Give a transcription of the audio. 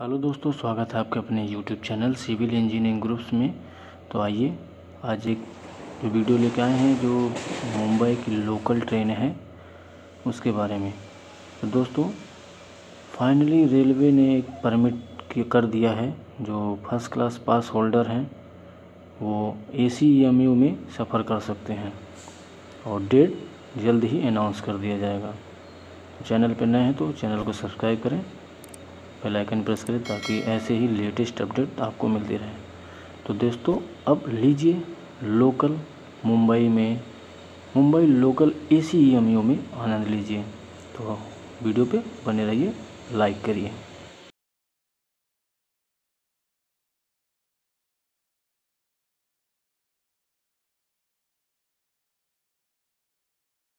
Hello दोस्तों, स्वागत है आपके अपने YouTube channel civil engineering groups में। तो आइए, आज एक जो वीडियो लेके आए हैं, जो मुंबई की लोकल ट्रेन है, उसके बारे में। तो दोस्तों, फाइनली रेलवे ने एक परमिट कर दिया है, जो फ़र्स्ट क्लास पास होल्डर हैं, वो ए सी एम यू में सफ़र कर सकते हैं, और डेट जल्द ही अनाउंस कर दिया जाएगा। चैनल पर नए हैं तो चैनल को सब्सक्राइब करें बेल आइकन प्रेस करें ताकि ऐसे ही लेटेस्ट अपडेट आपको मिलती रहे। तो दोस्तों, अब लीजिए लोकल मुंबई में, मुंबई लोकल ए सी में आनंद लीजिए। तो वीडियो पे बने रहिए, लाइक करिए।